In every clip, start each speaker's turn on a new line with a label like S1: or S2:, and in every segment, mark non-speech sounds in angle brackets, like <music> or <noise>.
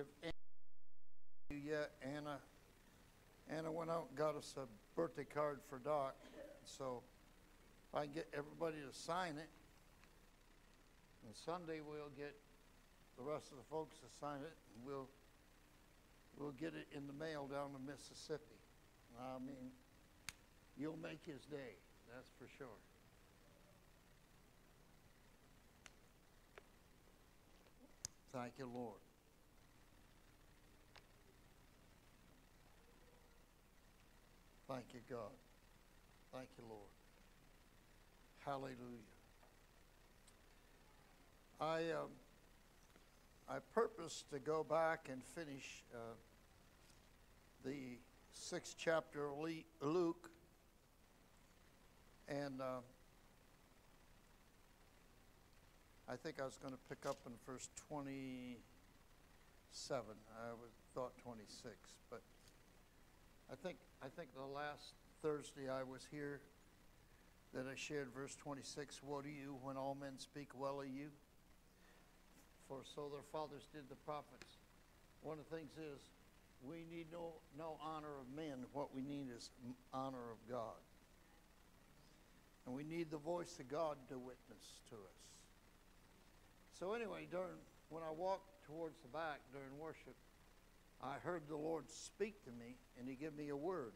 S1: if Anna Anna, Anna went out and got us a birthday card for Doc. So I get everybody to sign it, and Sunday we'll get the rest of the folks to sign it, and we'll we'll get it in the mail down to Mississippi. I mean, you'll make his day, that's for sure. Thank you, Lord. Thank you, God. Thank you, Lord. Hallelujah. I um, I purpose to go back and finish uh, the sixth chapter of Luke, and uh, I think I was going to pick up in verse twenty-seven. I was thought twenty-six, but I think I think the last Thursday I was here that I shared verse 26 Woe to you when all men speak well of you, for so their fathers did the prophets. One of the things is we need no, no honor of men. What we need is honor of God. And we need the voice of God to witness to us. So, anyway, during, when I walked towards the back during worship, I heard the Lord speak to me, and He gave me a word.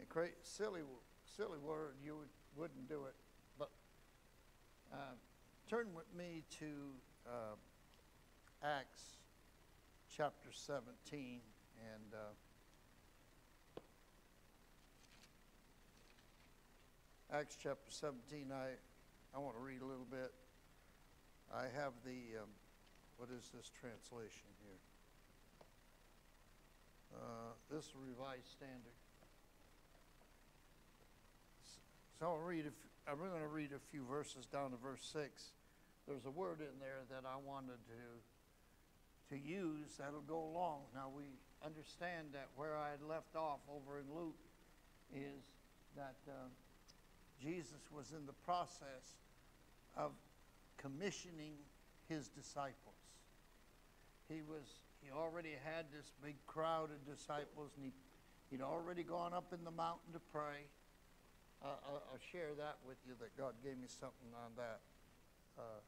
S1: A cra- silly, silly word, you would, wouldn't do it, but uh, turn with me to uh, Acts chapter 17, and uh, Acts chapter 17. I I want to read a little bit. I have the um, what is this translation here? Uh, this Revised Standard. So I'll read. F- I'm going to read a few verses down to verse six. There's a word in there that I wanted to to use that'll go along. Now we understand that where I had left off over in Luke is that uh, Jesus was in the process of commissioning his disciples. He was he already had this big crowd of disciples, and he he'd already gone up in the mountain to pray. Uh, I'll, I'll share that with you. That God gave me something on that uh,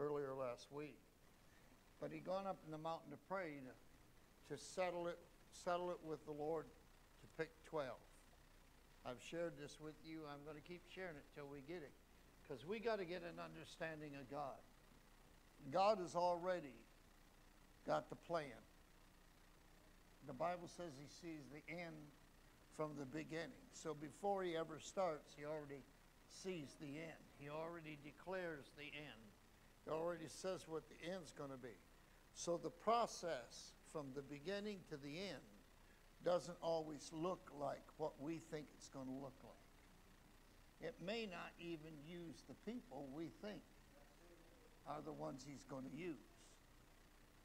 S1: earlier last week. But he'd gone up in the mountain to pray to, to settle it settle it with the Lord to pick twelve. I've shared this with you. I'm going to keep sharing it till we get it. Because we got to get an understanding of God. God is already got the plan. The Bible says he sees the end from the beginning. So before he ever starts, he already sees the end. He already declares the end. He already says what the end's going to be. So the process from the beginning to the end doesn't always look like what we think it's going to look like. It may not even use the people we think are the ones he's going to use.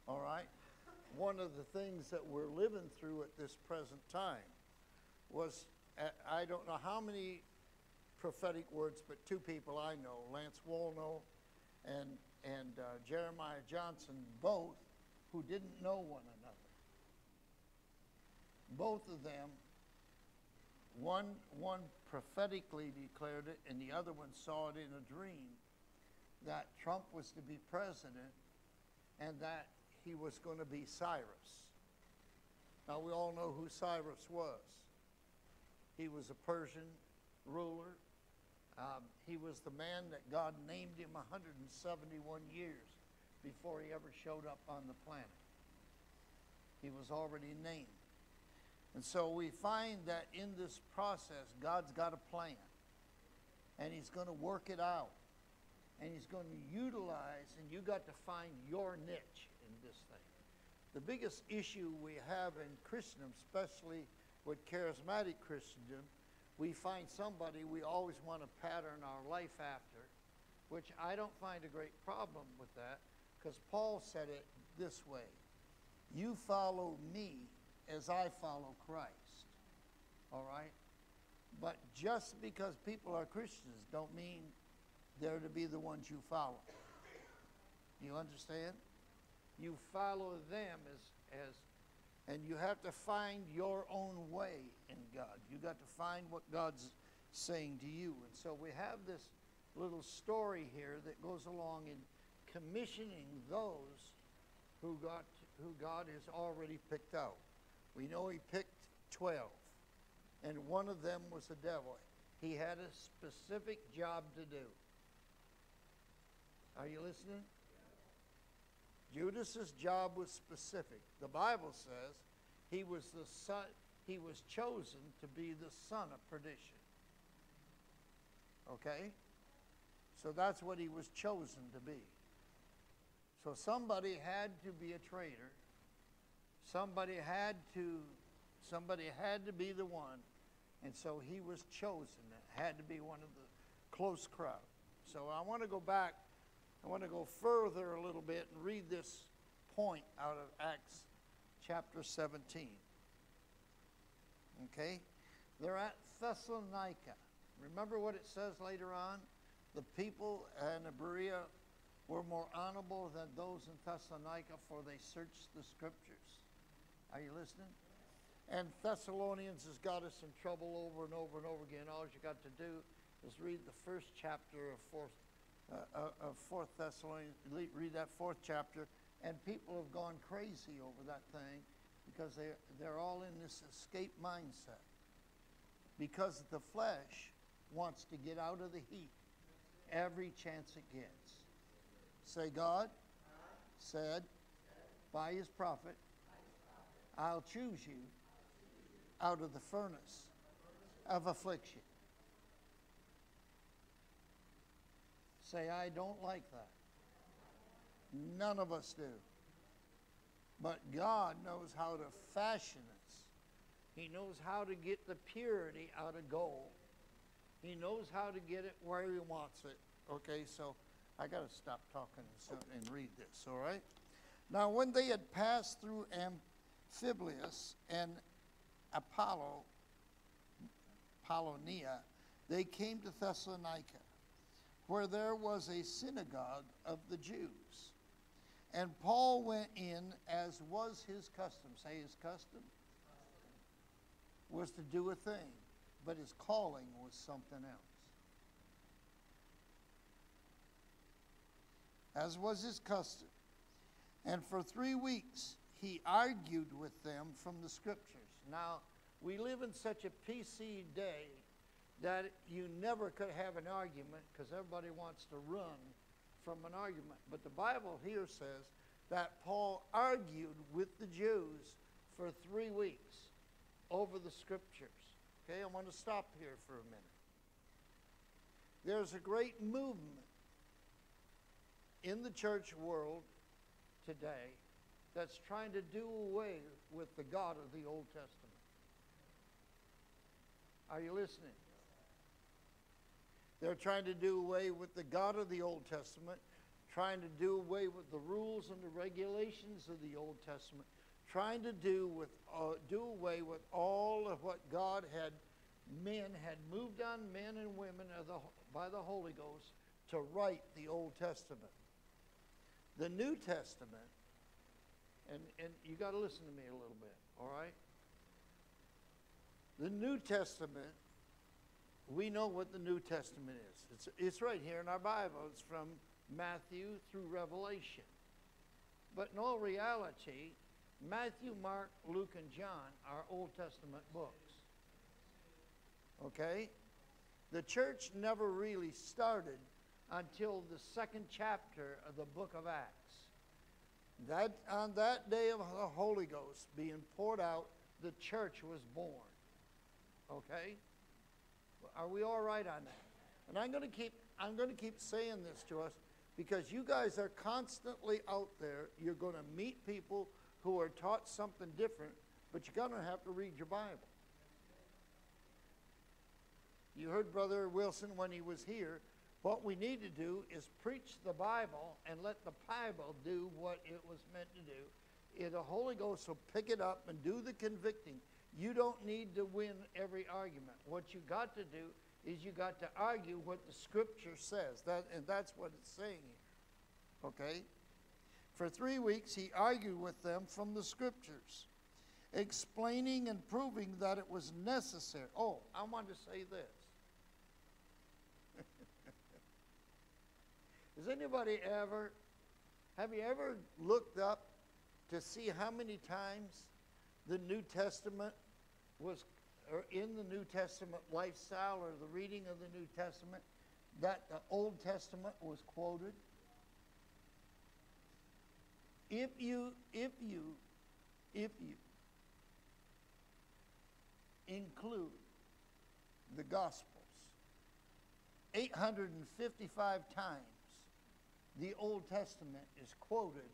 S1: All right? One of the things that we're living through at this present time was uh, I don't know how many prophetic words, but two people I know, Lance Wallnau and, and uh, Jeremiah Johnson, both who didn't know one another. Both of them, one, one prophetically declared it, and the other one saw it in a dream that Trump was to be president and that he was going to be Cyrus. Now, we all know who Cyrus was. He was a Persian ruler. Um, he was the man that God named him 171 years before he ever showed up on the planet. He was already named. And so we find that in this process, God's got a plan. And He's going to work it out. And He's going to utilize, and you got to find your niche. The biggest issue we have in Christendom, especially with charismatic Christendom, we find somebody we always want to pattern our life after, which I don't find a great problem with that, because Paul said it this way You follow me as I follow Christ. All right? But just because people are Christians don't mean they're to be the ones you follow. You understand? You follow them as, as and you have to find your own way in God. You got to find what God's saying to you. And so we have this little story here that goes along in commissioning those who got who God has already picked out. We know he picked 12 and one of them was the devil. He had a specific job to do. Are you listening? Judas's job was specific. The Bible says he was the son he was chosen to be the son of perdition. Okay? So that's what he was chosen to be. So somebody had to be a traitor. Somebody had to somebody had to be the one. And so he was chosen. It had to be one of the close crowd. So I want to go back I want to go further a little bit and read this point out of Acts chapter 17. Okay? They're at Thessalonica. Remember what it says later on? The people in Berea were more honorable than those in Thessalonica, for they searched the scriptures. Are you listening? And Thessalonians has got us in trouble over and over and over again. All you got to do is read the first chapter of Fourth of Fourth Thessalonians, read that fourth chapter, and people have gone crazy over that thing because they they're all in this escape mindset. Because the flesh wants to get out of the heat every chance it gets. Say, God said by his prophet, I'll choose you out of the furnace of affliction. Say, I don't like that. None of us do. But God knows how to fashion us. He knows how to get the purity out of gold. He knows how to get it where He wants it. Okay, so I got to stop talking and, read this, all right? Now, when they had passed through Amphipolis and Apollo, Apollonia, they came to Thessalonica where there was a synagogue of the Jews. And Paul went in as was his custom. Say his custom was to do a thing, but his calling was something else. As was his custom. And for three weeks he argued with them from the scriptures. Now, we live in such a PC day that you never could have an argument because everybody wants to run from an argument. But the Bible here says that Paul argued with the Jews for three weeks over the scriptures. Okay, I want to stop here for a minute. There's a great movement in the church world today that's trying to do away with the God of the Old Testament. Are you listening? They're trying to do away with the God of the Old Testament, trying to do away with the rules and the regulations of the Old Testament, trying to do with uh, do away with all of what God had men had moved on men and women the, by the Holy Ghost to write the Old Testament. The New Testament, and, and you got to listen to me a little bit, all right? The New Testament we know what the New Testament is. It's, it's right here in our Bible. It's from Matthew through Revelation. But in all reality, Matthew, Mark, Luke, and John are Old Testament books. Okay? The church never really started until the second chapter of the book of Acts. That, on that day of the Holy Ghost being poured out, the church was born. Okay? Are we all right on that? And I'm going to keep I'm going to keep saying this to us because you guys are constantly out there. You're going to meet people who are taught something different, but you're going to have to read your Bible. You heard Brother Wilson when he was here. What we need to do is preach the Bible and let the Bible do what it was meant to do. The Holy Ghost will pick it up and do the convicting. You don't need to win every argument. What you got to do is you got to argue what the scripture says. That, and that's what it's saying here. Okay? For three weeks, he argued with them from the scriptures, explaining and proving that it was necessary. Oh, I want to say this. <laughs> Has anybody ever, have you ever looked up to see how many times the New Testament was, in the New Testament lifestyle or the reading of the New Testament, that the Old Testament was quoted? If you, if you, if you include the Gospels, 855 times the Old Testament is quoted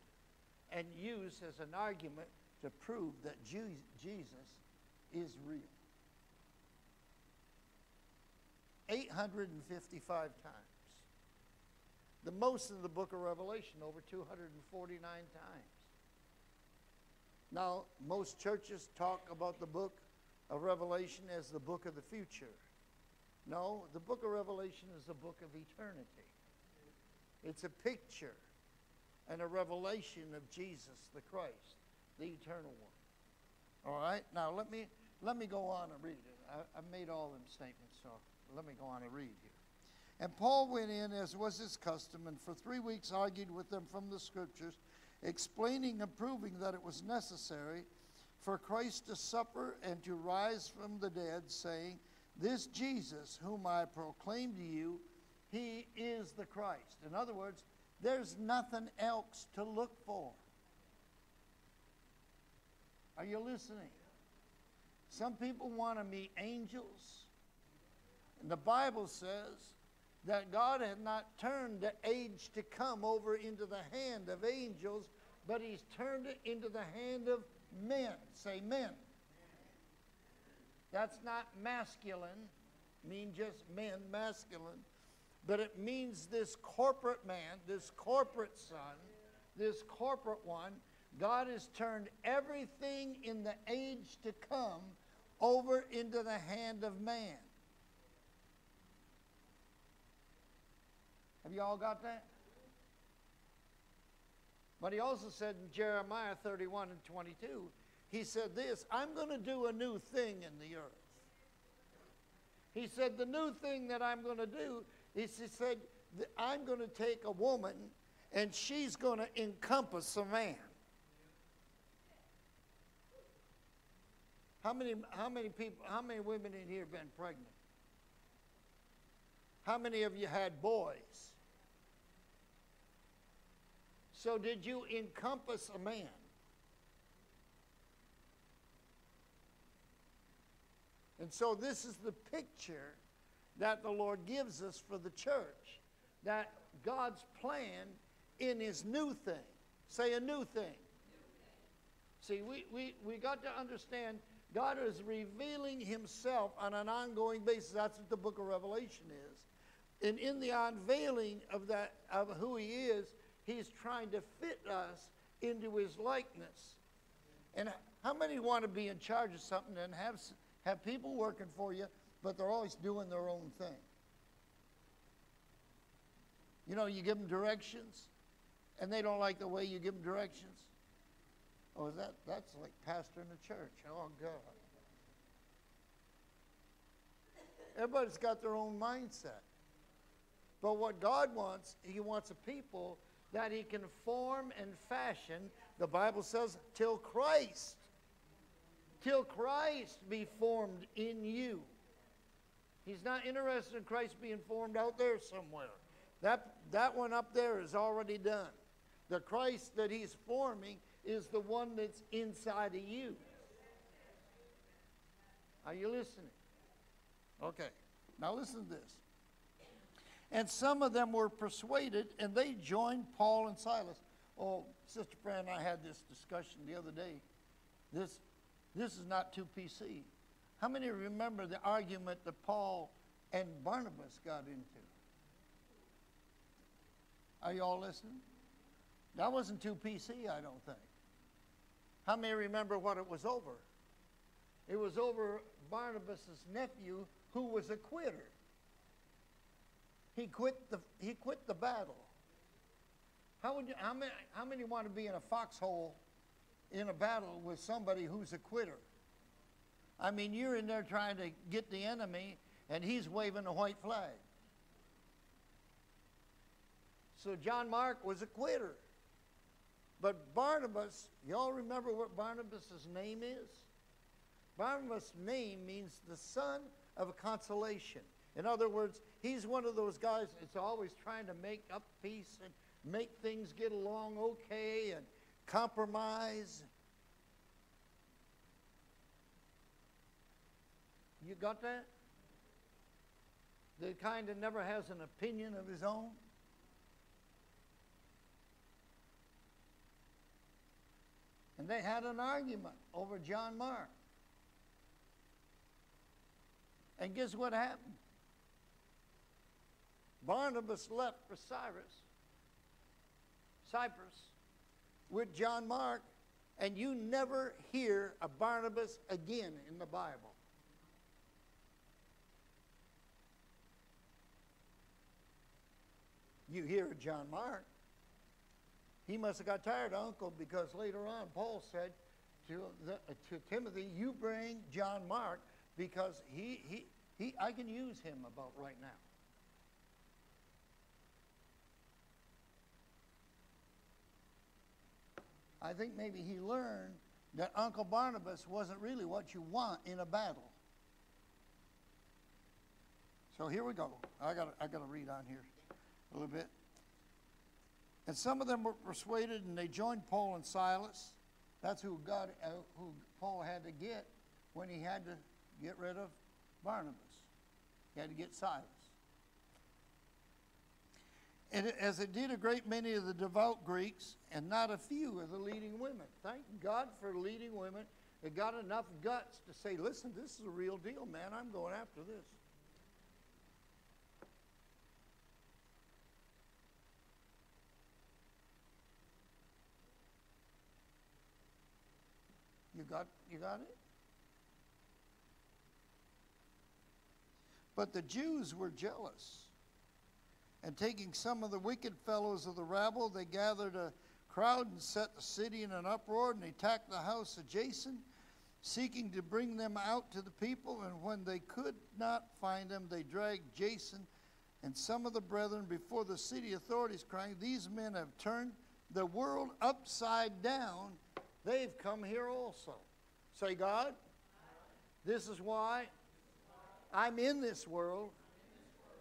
S1: and used as an argument to prove that Jesus is real. 855 times. The most in the book of Revelation, over 249 times. Now, most churches talk about the book of Revelation as the book of the future. No, the book of Revelation is a book of eternity. It's a picture and a revelation of Jesus the Christ, the eternal one. All right, now let me let me go on and read it. I, have made all them statements, so let me go on and read here. And Paul went in, as was his custom, and for three weeks argued with them from the scriptures, explaining and proving that it was necessary for Christ to suffer and to rise from the dead, saying, This Jesus, whom I proclaim to you, he is the Christ. In other words, there's nothing else to look for. Are you listening? Some people want to meet angels. And the Bible says that God had not turned the age to come over into the hand of angels, but He's turned it into the hand of men. Say men. That's not masculine, mean just men, masculine but it means this corporate man, this corporate son, this corporate one, God has turned everything in the age to come over into the hand of man. Have you all got that? But he also said in Jeremiah 31 and 22, he said this I'm going to do a new thing in the earth. He said, The new thing that I'm going to do is he said, I'm going to take a woman and she's going to encompass a man. How many, how many people, how many women in here have been pregnant? How many of you had boys? So, did you encompass a man? And so, this is the picture that the Lord gives us for the church. That God's plan in His new thing. Say a new thing. See, we, we, we got to understand God is revealing Himself on an ongoing basis. That's what the book of Revelation is. And in the unveiling of that of who He is, He's trying to fit us into His likeness. And how many want to be in charge of something and have have people working for you but they're always doing their own thing. You know, you give them directions, and they don't like the way you give them directions. Oh, is that that's like pastoring a church? Oh God. Everybody's got their own mindset. But what God wants, He wants a people that He can form and fashion. The Bible says, till Christ, till Christ be formed in you. He's not interested in Christ being formed out there somewhere. That, that one up there is already done. The Christ that he's forming is the one that's inside of you. Are you listening? Okay. Now listen to this. And some of them were persuaded and they joined Paul and Silas. Oh, Sister Fran and I had this discussion the other day. This, this is not too PC. How many remember the argument that Paul and Barnabas got into? Are you all listening? That wasn't too PC, I don't think. How many remember what it was over? It was over Barnabas' nephew who was a quitter. He quit the, he quit the battle. How, would you, how, many, how many want to be in a foxhole in a battle with somebody who's a quitter? I mean, you're in there trying to get the enemy, and he's waving a white flag. So John Mark was a quitter. But Barnabas, y'all remember what Barnabas' name is? Barnabas' name means the son of a consolation. In other words, he's one of those guys that's always trying to make up peace and make things get along okay and compromise. You got that? The kind that never has an opinion of his own. And they had an argument over John Mark. And guess what happened? Barnabas left for Cyrus, Cyprus, with John Mark, and you never hear of Barnabas again in the Bible. You hear John Mark. He must have got tired of Uncle because later on Paul said to, the, to Timothy, You bring John Mark because he, he, he, I can use him about right now. I think maybe he learned that Uncle Barnabas wasn't really what you want in a battle. So here we go. I got I got to read on here a little bit. And some of them were persuaded, and they joined Paul and Silas. That's who God, uh, who Paul had to get when he had to get rid of Barnabas. He had to get Silas. And as it did a great many of the devout Greeks, and not a few of the leading women. Thank God for leading women that got enough guts to say, listen, this is a real deal, man. I'm going after this. You got, you got it? But the Jews were jealous. And taking some of the wicked fellows of the rabble, they gathered a crowd and set the city in an uproar, and attacked the house adjacent, seeking to bring them out to the people. And when they could not find them, they dragged Jason and some of the brethren before the city authorities, crying, These men have turned the world upside down. They've come here also. Say, God, this is why I'm in this world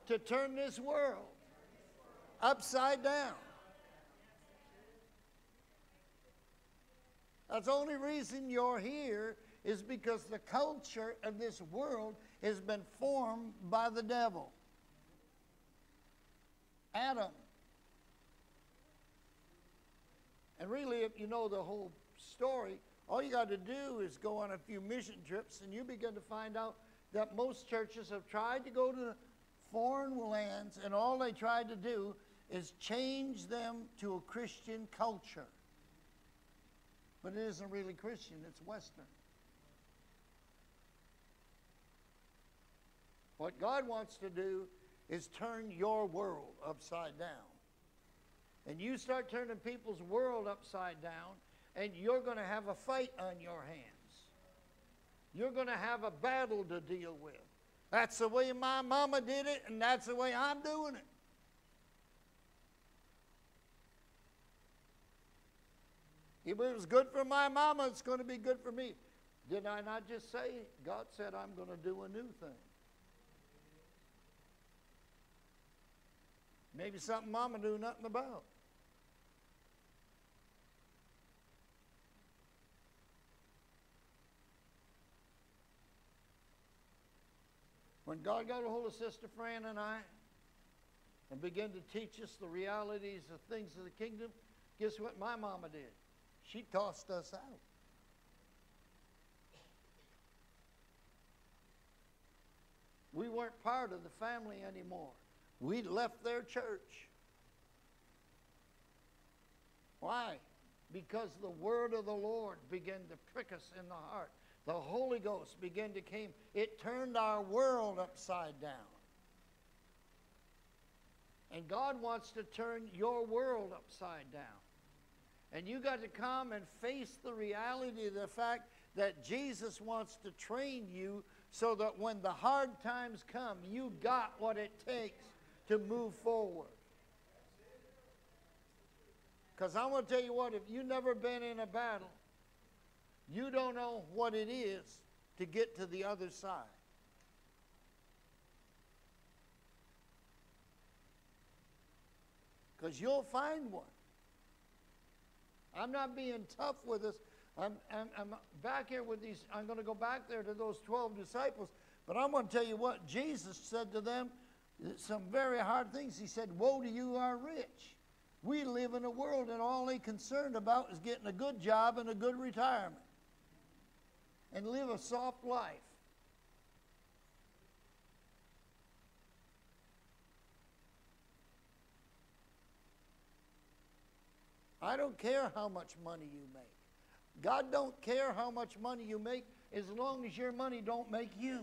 S1: to turn this world upside down. That's the only reason you're here is because the culture of this world has been formed by the devil. Adam. And really, if you know the whole story, all you got to do is go on a few mission trips and you begin to find out that most churches have tried to go to foreign lands and all they tried to do is change them to a Christian culture. But it isn't really Christian, it's Western. What God wants to do is turn your world upside down. And you start turning people's world upside down, and you're going to have a fight on your hands. You're going to have a battle to deal with. That's the way my mama did it, and that's the way I'm doing it. If it was good for my mama, it's going to be good for me. Did I not just say, God said, I'm going to do a new thing? Maybe something mama knew nothing about. When God got a hold of Sister Fran and I and began to teach us the realities of things of the kingdom, guess what my mama did? She tossed us out. We weren't part of the family anymore. We left their church. Why? Because the word of the Lord began to prick us in the heart. The Holy Ghost began to come. It turned our world upside down. And God wants to turn your world upside down. And you got to come and face the reality of the fact that Jesus wants to train you so that when the hard times come, you got what it takes to move forward. Because I'm going to tell you what, if you've never been in a battle, you don't know what it is to get to the other side. Because you'll find one. I'm not being tough with us. I'm, I'm, I'm back here with these, I'm going to go back there to those 12 disciples. But I'm going to tell you what Jesus said to them some very hard things. He said, Woe to you are rich. We live in a world and all they're concerned about is getting a good job and a good retirement and live a soft life. I don't care how much money you make. God don't care how much money you make as long as your money don't make you.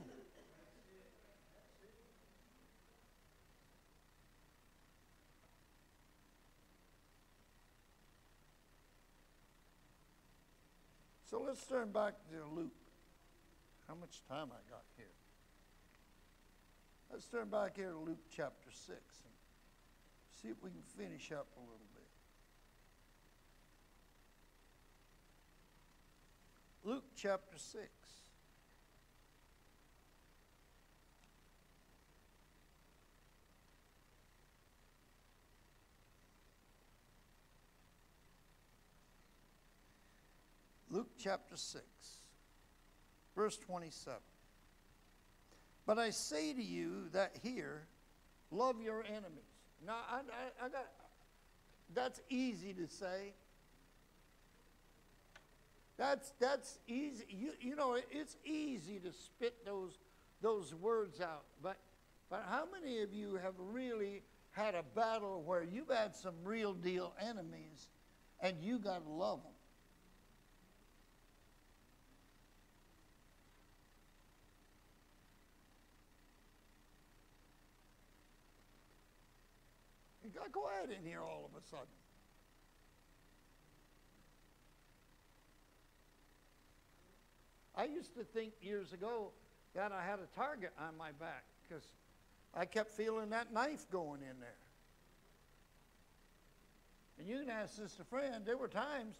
S1: So let's turn back to Luke. How much time I got here? Let's turn back here to Luke chapter 6 and see if we can finish up a little bit. Luke chapter 6. Luke chapter 6, verse 27. But I say to you that here, love your enemies. Now, I, I, I got, that's easy to say. That's, that's easy. You, you know, it's easy to spit those, those words out. But, but how many of you have really had a battle where you've had some real deal enemies and you got to love them? You got quiet in here all of a sudden. I used to think years ago that I had a target on my back because I kept feeling that knife going in there. And you can ask Sister Fran, there were times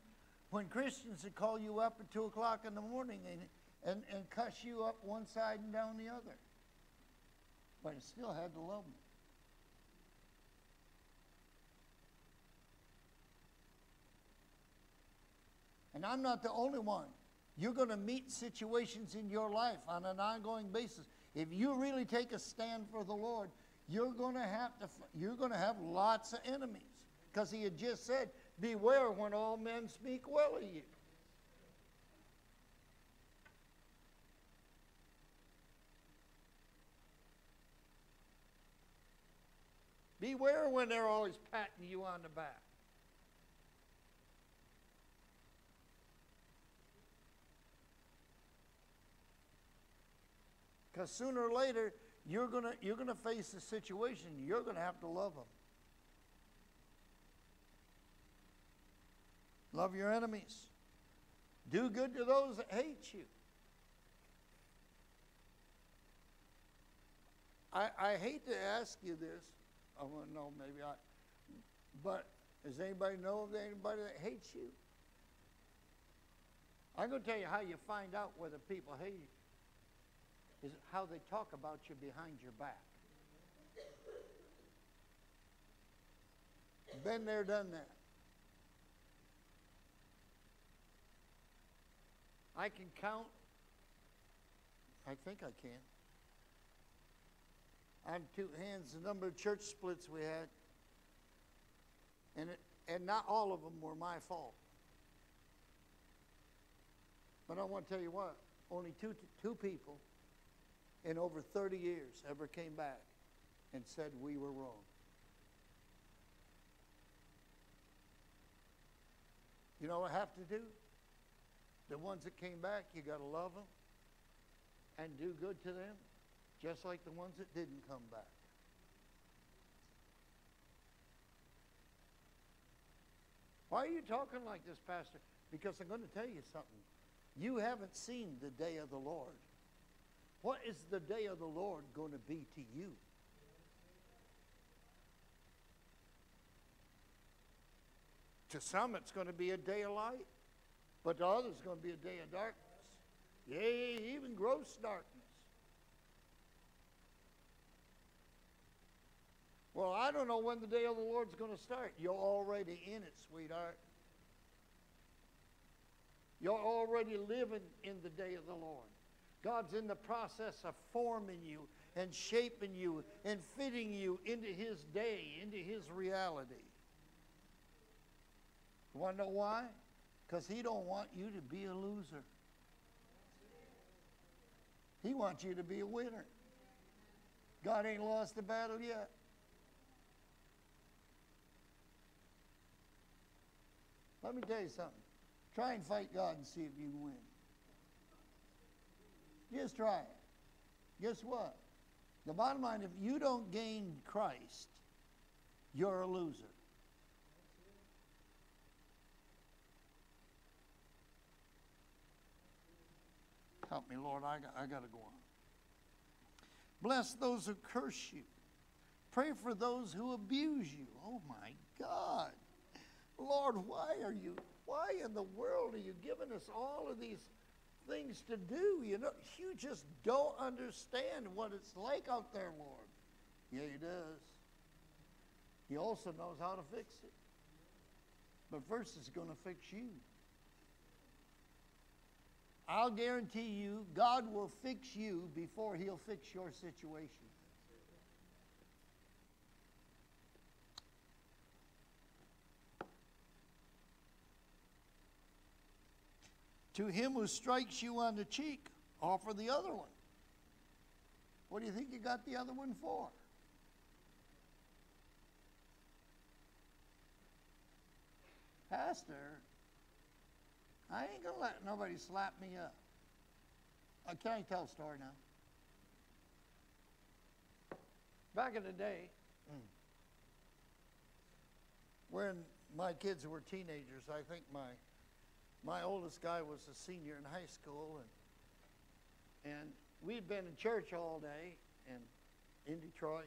S1: when Christians would call you up at 2 o'clock in the morning and, and, and cuss you up one side and down the other. But I still had to love them. And I'm not the only one. You're going to meet situations in your life on an ongoing basis. If you really take a stand for the Lord, you're going to have to you're going to have lots of enemies because he had just said, "Beware when all men speak well of you." Beware when they're always patting you on the back. Because sooner or later, you're going to you're gonna face a situation. You're going to have to love them. Love your enemies. Do good to those that hate you. I, I hate to ask you this. I want to know, maybe I. But does anybody know of anybody that hates you? I'm going to tell you how you find out whether people hate you is how they talk about you behind your back. Been there, done that. I can count, I think I can, on two hands the number of church splits we had. And, it, and not all of them were my fault. But I want to tell you what, only two, two people in over 30 years ever came back and said we were wrong. You know what I have to do? The ones that came back, you got to love them and do good to them, just like the ones that didn't come back. Why are you talking like this, Pastor? Because I'm going to tell you something. You haven't seen the day of the Lord. What is the day of the Lord going to be to you? To some, it's going to be a day of light, but to others, it's going to be a day of darkness. Yea, even gross darkness. Well, I don't know when the day of the Lord's going to start. You're already in it, sweetheart. You're already living in the day of the Lord. God's in the process of forming you and shaping you and fitting you into his day, into his reality. You want to know why? Because he don't want you to be a loser. He wants you to be a winner. God ain't lost the battle yet. Let me tell you something. Try and fight God and see if you can win. Just try it. Guess what? The bottom line, if you don't gain Christ, you're a loser. Help me, Lord. I got, I got to go on. Bless those who curse you. Pray for those who abuse you. Oh my God. Lord, why are you, why in the world are you giving us all of these things to do? You know, you just don't understand what it's like out there, Lord. Yeah, he does. He also knows how to fix it. But first, it's going to fix you. I'll guarantee you, God will fix you before He'll fix your situation. To him who strikes you on the cheek, offer the other one. What do you think you got the other one for? Pastor, I ain't going to let nobody slap me up. Uh, can I tell a story now? Back in the day, mm, when my kids were teenagers, I think my my oldest guy was a senior in high school, and and we'd been in church all day and in Detroit.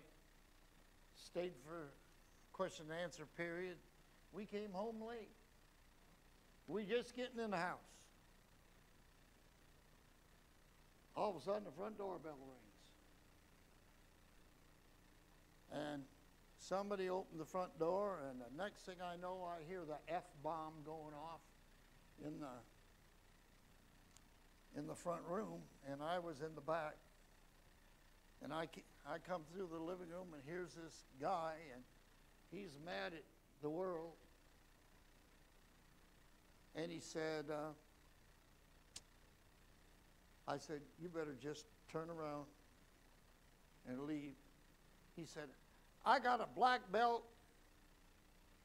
S1: Stayed for question and answer period. We came home late. We just getting in the house. All of a sudden, the front doorbell rings. And somebody opened the front door, and the next thing I know, I hear the F bomb going off in the in the front room, and I was in the back. And I, I come through the living room, and here's this guy, and he's mad at the world. And he said, uh, I said, you better just turn around and leave. He said, I got a black belt.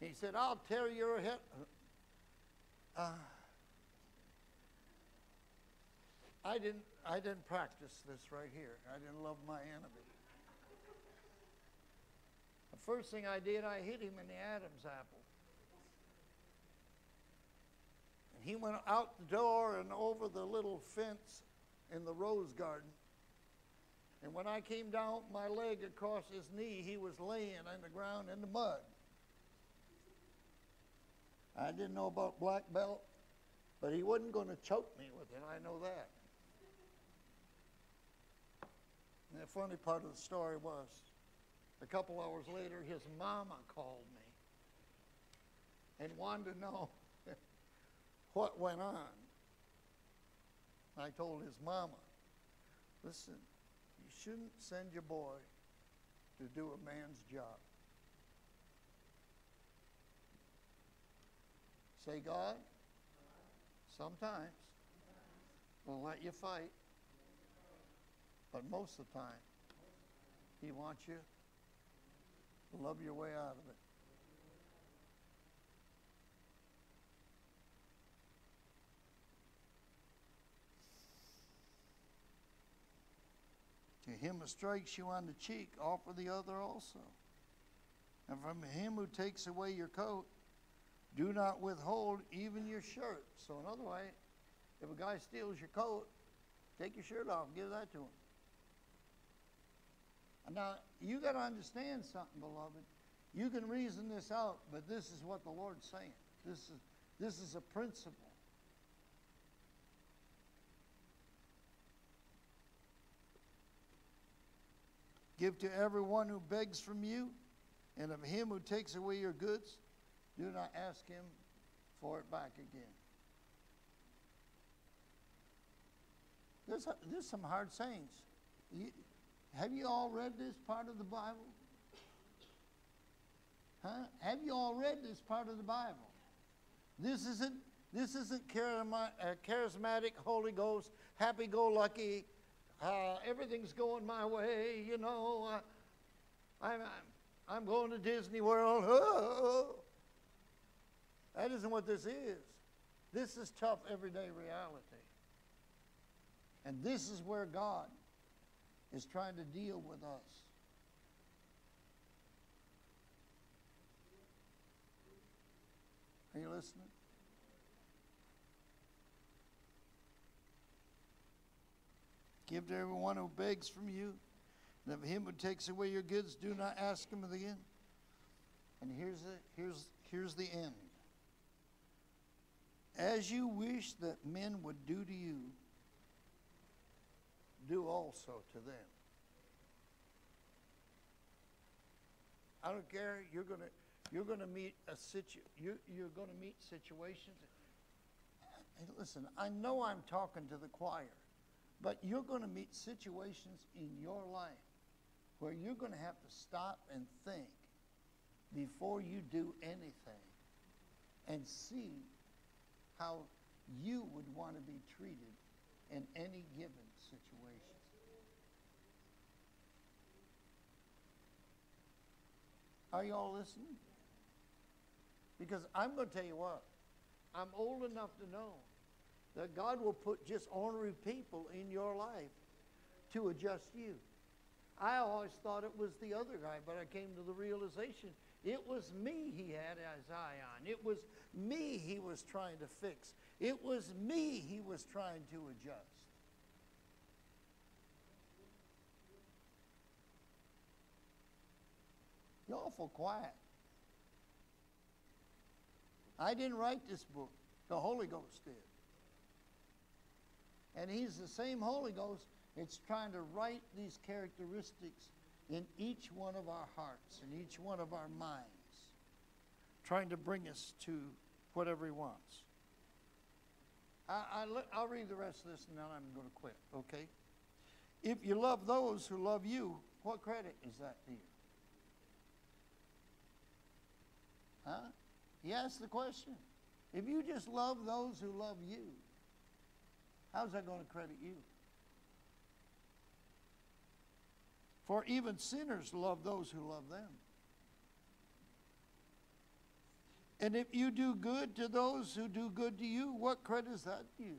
S1: He said, I'll tear your head. Uh, I didn't, I didn't practice this right here. I didn't love my enemy. The first thing I did, I hit him in the Adam's apple. And he went out the door and over the little fence in the rose garden. And when I came down my leg across his knee, he was laying on the ground in the mud. I didn't know about black belt, but he wasn't going to choke me with it. I know that. And the funny part of the story was a couple hours later, his mama called me and wanted to know <laughs> what went on. I told his mama, listen, you shouldn't send your boy to do a man's job. Say, God, sometimes we'll let you fight. But most of the time, He wants you to love your way out of it. To him who strikes you on the cheek, offer the other also. And from him who takes away your coat, Do not withhold even your shirt. So, in other way, if a guy steals your coat, take your shirt off, and give that to him. Now, you got to understand something, beloved. You can reason this out, but this is what the Lord's saying. This is, this is a principle. Give to everyone who begs from you, and of him who takes away your goods, do not ask him for it back again. There's, there's some hard sayings. You, have you all read this part of the Bible? Huh? Have you all read this part of the Bible? This isn't this isn't uh, charismatic, Holy Ghost, happy-go-lucky. Uh, everything's going my way, you know. Uh, I'm, I'm, I'm going to Disney World. Oh. <laughs> That isn't what this is. This is tough everyday reality. And this is where God is trying to deal with us. Are you listening? Give to everyone who begs from you, and of him who takes away your goods, do not ask him again. And here's the, here's, here's the end. As you wish that men would do to you, do also to them. I don't care. You're gonna you're gonna meet a situ you're, you're gonna meet situations. And listen, I know I'm talking to the choir, but you're gonna meet situations in your life where you're gonna have to stop and think before you do anything and see how you would want to be treated in any given situation. Are you all listening? Because I'm going to tell you what, I'm old enough to know that God will put just ornery people in your life to adjust you. I always thought it was the other guy, but I came to the realization it was me he had eye on. It was me he was trying to fix. It was me he was trying to adjust. You're awful quiet. I didn't write this book. The Holy Ghost did. And He's the same Holy Ghost. It's trying to write these characteristics in each one of our hearts, in each one of our minds, trying to bring us to whatever He wants. I, I, will read the rest of this and then I'm going to quit, okay? If you love those who love you, what credit is that to you? Huh? He asked the question. If you just love those who love you, how's that going to credit you? For even sinners love those who love them. And if you do good to those who do good to you, what credit is that to you?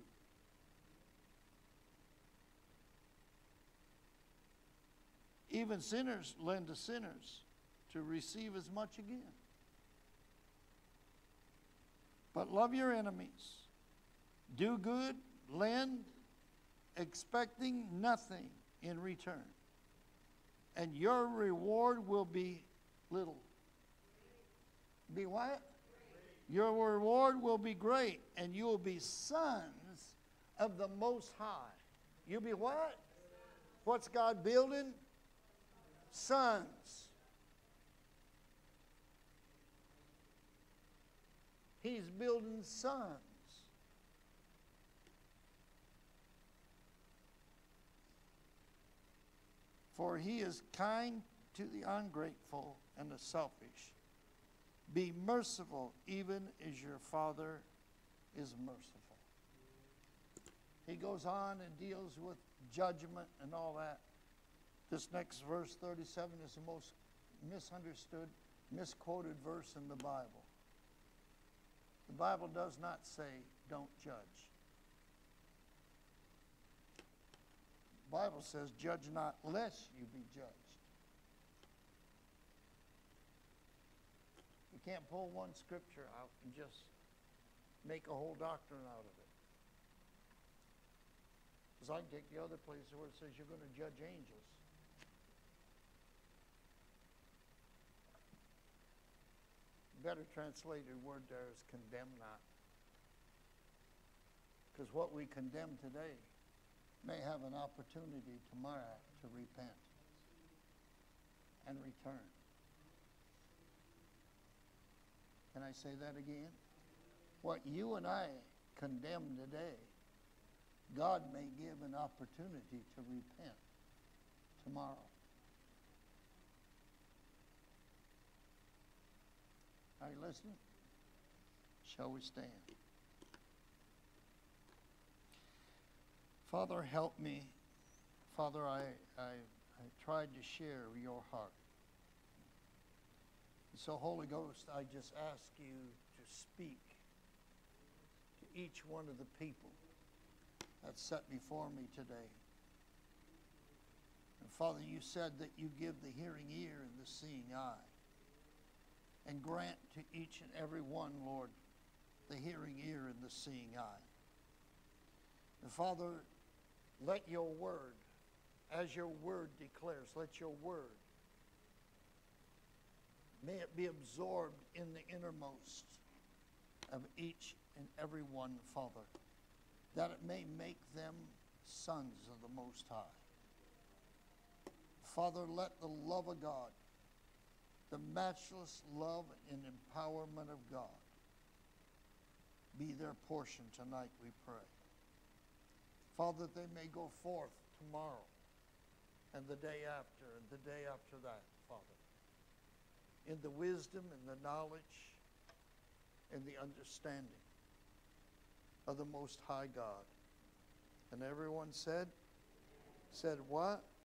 S1: Even sinners lend to sinners to receive as much again. But love your enemies. Do good, lend, expecting nothing in return and your reward will be little. Be what? Your reward will be great, and you will be sons of the Most High. You'll be what? What's God building? Sons. He's building sons. For he is kind to the ungrateful and the selfish. Be merciful, even as your Father is merciful. He goes on and deals with judgment and all that. This next verse, 37, is the most misunderstood, misquoted verse in the Bible. The Bible does not say, don't judge. The Bible says, judge not lest you be judged. You can't pull one scripture out and just make a whole doctrine out of it. Because I can take the other place where it says you're going to judge angels. Better translated word there is condemn not. Because what we condemn today may have an opportunity tomorrow to repent and return. Can I say that again? What you and I condemn today, God may give an opportunity to repent tomorrow. Are you listening? Shall we stand? Father, help me. Father, I, I, I tried to share your heart. So, Holy Ghost, I just ask you to speak to each one of the people that's set before me today. And Father, you said that you give the hearing ear and the seeing eye. And grant to each and every one, Lord, the hearing ear and the seeing eye. And Father, let your word, as your word declares, let your word, may it be absorbed in the innermost of each and every one, Father, that it may make them sons of the Most High. Father, let the love of God, the matchless love and empowerment of God, be their portion tonight, we pray. Father, that they may go forth tomorrow and the day after and the day after that, Father, in the wisdom and the knowledge and the understanding of the Most High God. And everyone said, said what?